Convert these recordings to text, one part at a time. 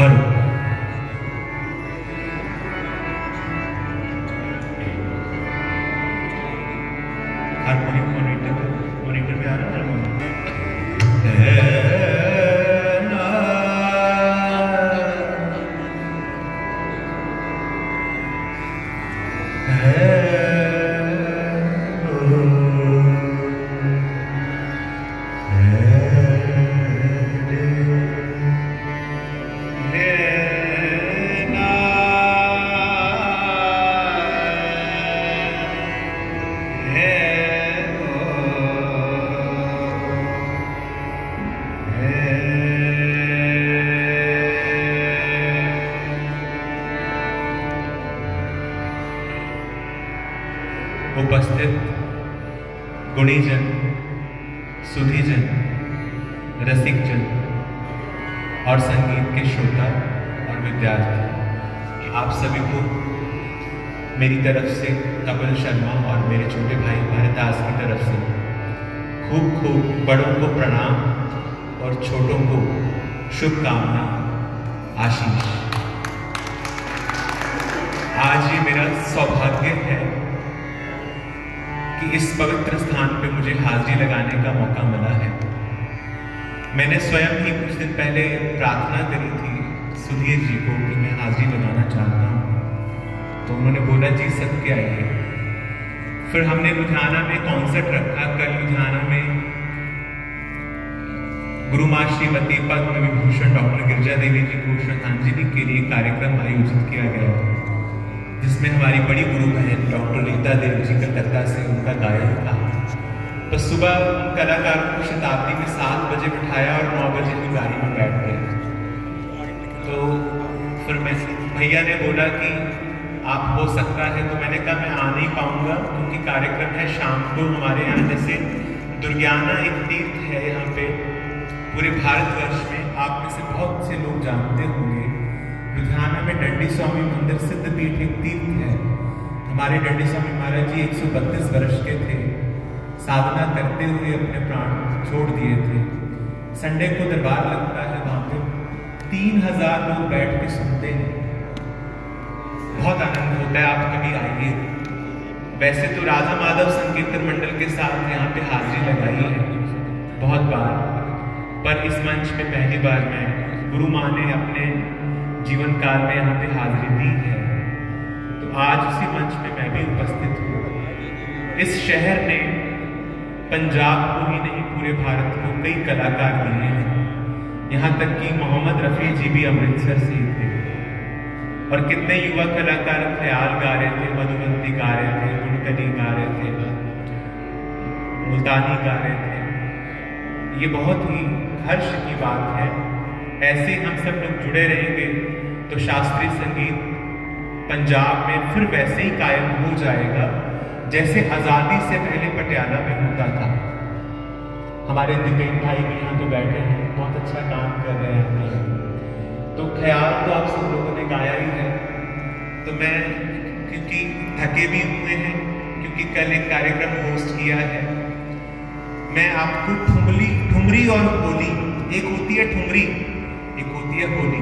Haru. उपस्थित गुणीजन, सुधीजन, रसिकजन और संगीत के श्रोता और विद्यार्थी। आप सभी को मेरी तरफ़ से कपिल शर्मा और मेरे छोटे भाई भारतदास की तरफ़ से खूब खूब बड़ों को प्रणाम और छोटों को शुभकामना, आशीष। आज ये मेरा सौभाग्य है कि इस पवित्र स्थान पे मुझे हाजिरी लगाने का मौका मिला है। मैंने स्वयं ही कुछ दिन पहले प्रार्थना करी थी सुधीर जी को कि मैं हाजिरी लगाना चाहता हूँ। तो उन्होंने बोला, जी, सबके आइए। फिर हमने लुधियाना में कॉन्सर्ट रखा। कल लुधियाना में गुरु माँ श्रीमती पद्म विभूषण डॉक्टर गिरजा देवी जी को श्रद्धांजलि के लिए कार्यक्रम आयोजित किया गया। जिसमें हमारी बड़ी गुरु बहन, डॉक्टर रीता देवी जी कलकत्ता से उनका गायन था। तो सुबह कलाकारों को शताब्दी में सात बजे बिठाया और नौ बजे की गाड़ी में बैठ गए। तो फिर मैं, भैया ने बोला कि आप हो सकता है तो मैंने कहा, मैं आ नहीं पाऊँगा, क्योंकि कार्यक्रम है शाम को हमारे यहाँ, जैसे दुर्ज्ञाना एक तीर्थ है यहाँ पे, पूरे भारतवर्ष में। आप में से बहुत से लोग जानते होंगे लुधियाना में डंडी स्वामी मंदिर सिद्ध पीठ एक तीर्थ है। हमारे डंडी स्वामी महाराज जी 132 वर्ष के थे। साधना करते हुए अपने प्राण छोड़ दिए थे। संडे को दरबार लगता है वहाँ पे। तीन हज़ार लोग बैठ के सुनते हैं। बहुत आनंद होता है, आप कभी आइए। वैसे तो राधा माधव संकीर्तन मंडल के साथ यहाँ पे हाजिरी लगाई है। बहुत बार। पर इस मंच पे पहली बार मैं गुरु माँ ने अपने जीवन काल में यहाँ पे हाजिरी दी है। तो आज उसी मंच पे मैं भी उपस्थित हूँ। इस शहर ने पंजाब को ही नहीं, पूरे भारत को कई कलाकार दिए हैं। यहाँ तक कि मोहम्मद रफ़ी जी भी अमृतसर से ही थे। और कितने युवा कलाकार ख्याल गा रहे थे, मधुबंती गा रहे थे गुणकली गा रहे थे, मुल्तानी गा रहे थे। ये बहुत ही हर्ष की बात है। ऐसे हम सब लोग जुड़े रहेंगे तो शास्त्रीय संगीत पंजाब में फिर वैसे ही कायम हो जाएगा, जैसे आज़ादी से पहले पटियाला में होता था। हमारे दिपेन भाई भी यहाँ पे बैठे हैं, बहुत अच्छा काम कर रहे हैं यहाँ तो ख्याल तो आप सब लोगों ने गाया ही है। तो मैं क्योंकि थके भी हुए हैं, क्योंकि कल एक कार्यक्रम होस्ट किया है। मैं आपको ठुमली, ठुमरी और होली एक होती है ठुमरी। होती है होली।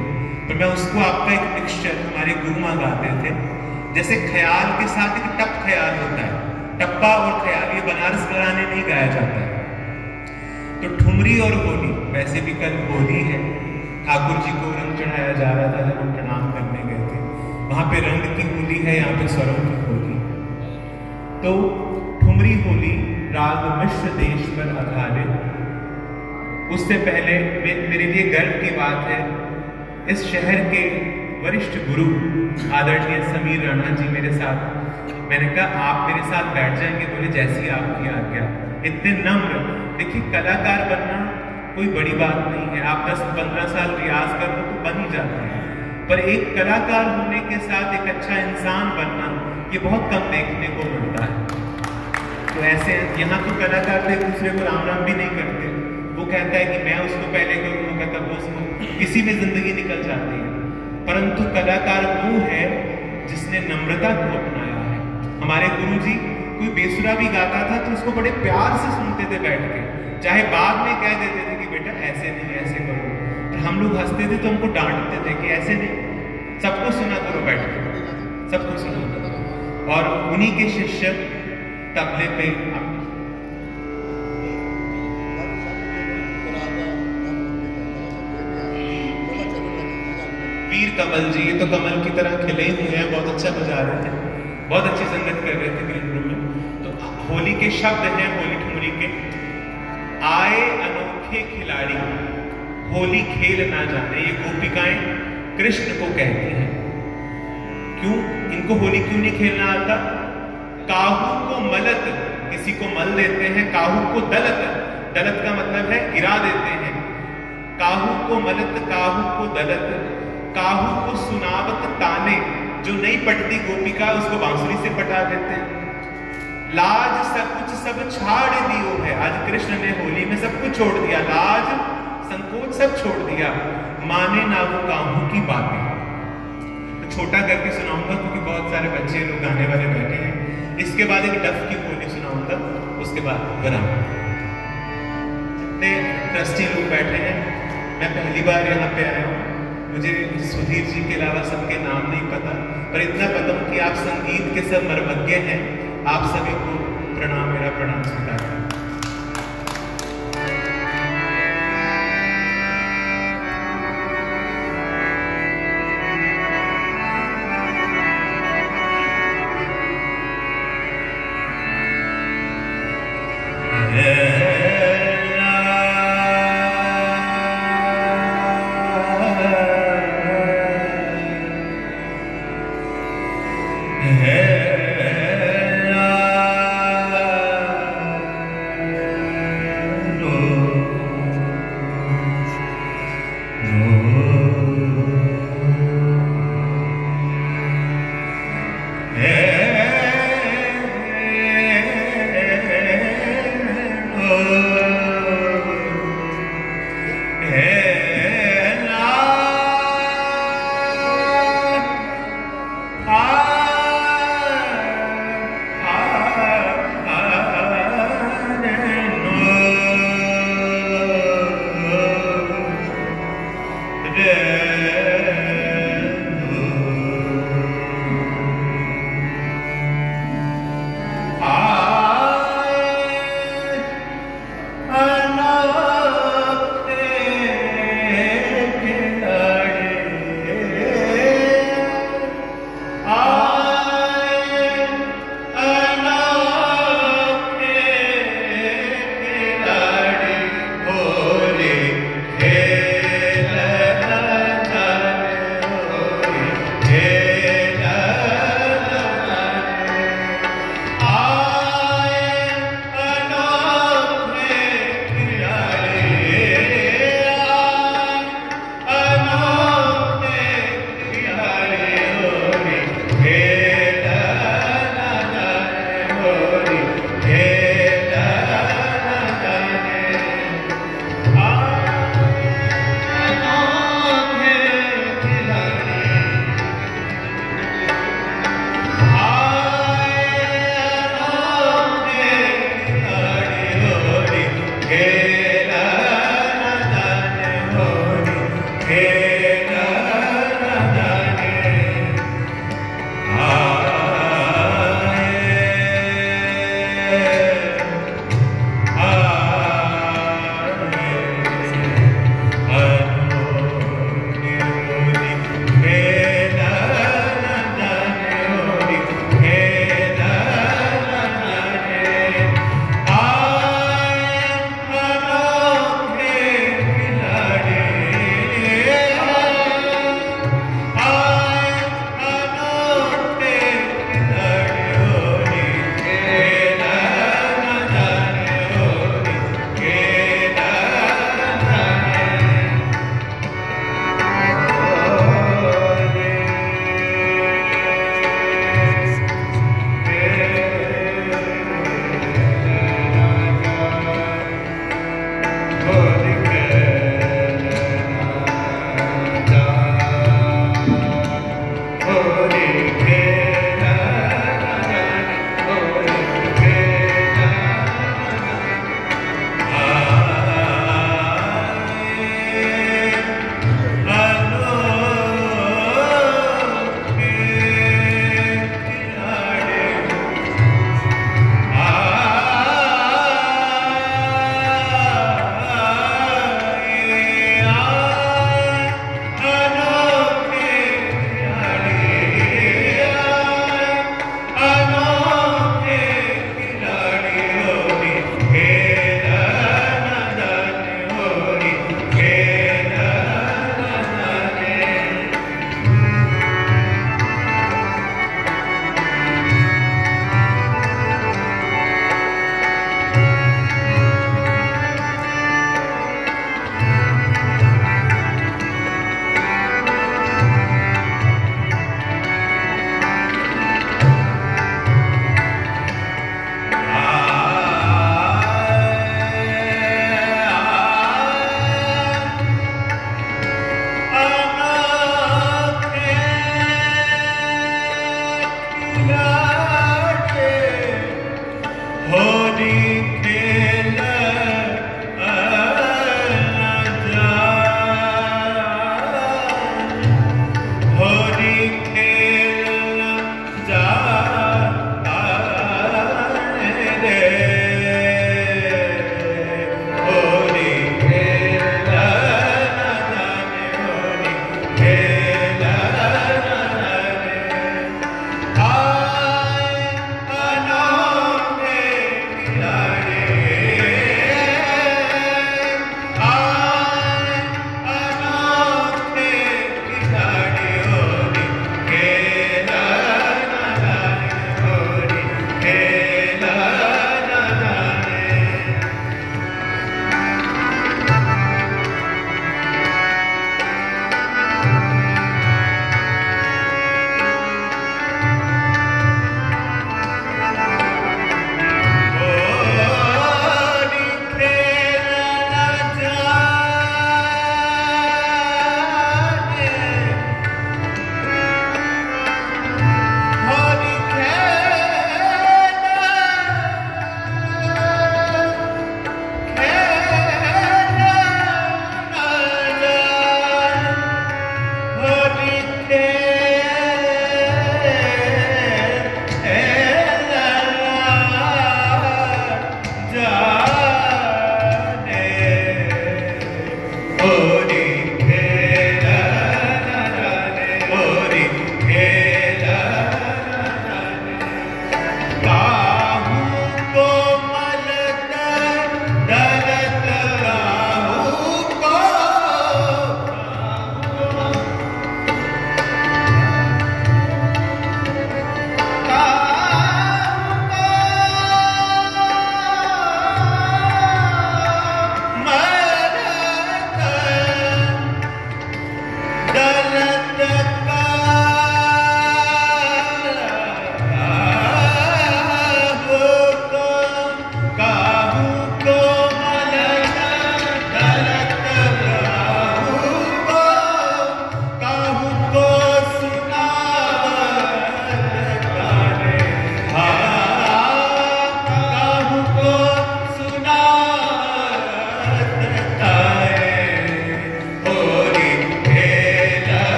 तो मैं उसको आपका एक मिक्सचर हमारे गुरु माँ गाते थे। जैसे ख्याल के साथ एक टप ख्याल होता है। टप्पा और ख्याल, ये बनारस घराने नहीं गाया जाता है। तो ठुमरी और होली, वैसे भी कल होली है। ठाकुर जी को रंग चढ़ाया जा रहा था जब हम प्रणाम करने गए थे। वहाँ पे रंग की होली है, यहाँ पे स्वरों की होली। तो ठुमरी होली राग मिश्र देश पर आधारित। उससे पहले मेरे लिए गर्व की बात है इस शहर के वरिष्ठ गुरु आदरणीय समीर राणा जी मेरे साथ। मैंने कहा, आप मेरे साथ बैठ जाएँगे, बोले, जैसी आपकी आज्ञा। इतने नम्र, देखिए, कलाकार बनना कोई बड़ी बात नहीं है। आप 10-15 साल रियाज कर लो तो बन ही जाते हैं। पर एक कलाकार होने के साथ एक अच्छा इंसान बनना, ये बहुत कम देखने को मिलता है। तो ऐसे, यहाँ तो कलाकार एक दूसरे को राम राम भी नहीं करते। वो कहता है कि मैं उसको पहले करूँ कहता वो उसको किसी में ज़िंदगी निकल जाती है। परंतु कलाकार वो है जिसने नम्रता को अपनाया है। हमारे गुरु जी कोई बेसुरा भी गाता था तो उसको बड़े प्यार से सुनते थे बैठ के। चाहे बाद में कह देते थे कि बेटा, ऐसे नहीं, ऐसे करो। तो हम लोग हँसते थे तो हमको डांटते थे कि ऐसे नहीं। सबको सुना करो बैठ के। सबको सुना। करो और उन्हीं के शिष्य तबले पे कमल जी, ये तो कमल की तरह खिले हुए हैं, बहुत अच्छा बजा रहे थे बहुत अच्छी संगत कर रहे थे ग्रीन रूम में। तो होली के शब्द हैं, होली ठुमरी के। आए अनोखे खिलाड़ी, होली खेल ना जाने, ये गोपिकाएँ कृष्ण को कहती हैं। क्यों? इनको होली क्यों नहीं खेलना आता? काहू को मलत, किसी को मल देते हैं, काहू को दलत। दलत का मतलब है, गिरा देते हैं। काहू को मलत, काहू को दलत। काहू को सुनावत ताने, जो नहीं पटती गोपिका, उसको बांसुरी से पटा देते हैं। लाज सब कुछ सब छाड़ दियो है। आज कृष्ण ने होली में सब कुछ छोड़ दिया। लाज, संकोच सब छोड़ दिया। माने ना वो काहू की बातें। तो छोटा करके सुनाऊँगा, क्योंकि बहुत सारे बच्चे लोग गाने वाले बैठे हैं। इसके बाद एक डफ की बोली सुनाऊँगा, उसके बाद इतने ट्रस्टी लोग बैठे हैं। मैं पहली बार यहाँ पे आया हूँ। मुझे सुधीर जी के अलावा सबके नाम नहीं पता, पर इतना पता हूँ कि आप संगीत के सब मर्मज्ञ हैं। आप सभी को प्रणाम, मेरा प्रणाम स्वीकार।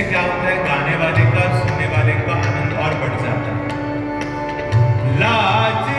इससे क्या होता है? गाने वाले का, सुनने वाले का आनंद और बढ़ जाता है। लाज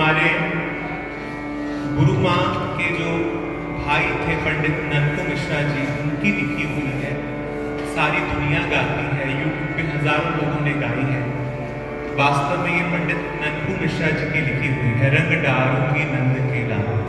हमारे गुरु माँ के जो भाई थे पंडित नंदू मिश्रा जी, उनकी लिखी हुई है, सारी दुनिया गाती है यूट्यूब पे हज़ारों लोगों ने गाई है। वास्तव में ये पंडित नंदू मिश्रा जी की लिखी हुई है रंग डारों की नंद के लाल।